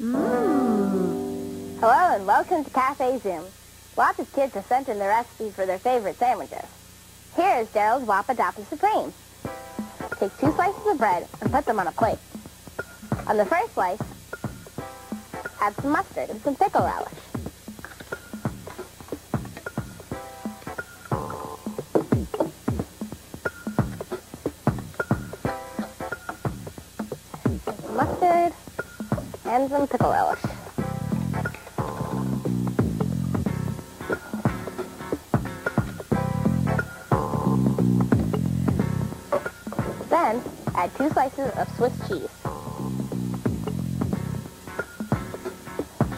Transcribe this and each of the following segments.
Mm. welcome to Cafe Zoom. Lots of kids have sent in their recipes for their favorite sandwiches. Here is Darryl's Whoppa Supreme. Take two slices of bread and put them on a plate. On the first slice, add some mustard and some pickle relish. Mustard and some pickle relish. Then, add two slices of Swiss cheese.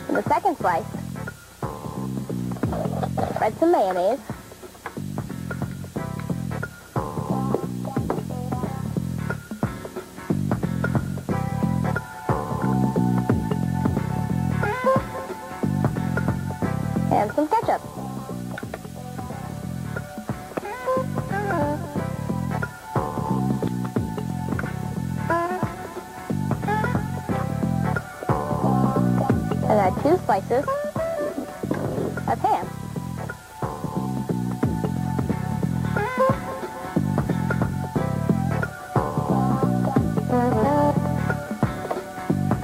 In the second slice, spread some mayonnaise. And some ketchup. And add two slices of ham.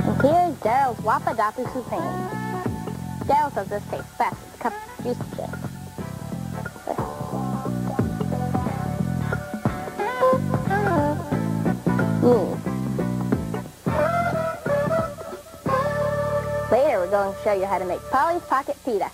And here's Darryl's Whoppa Doppa Supreme. Darryl says this tastes best cup of juice chips. Mmm. Later, we're going to show you how to make Polly's Pocket Pita.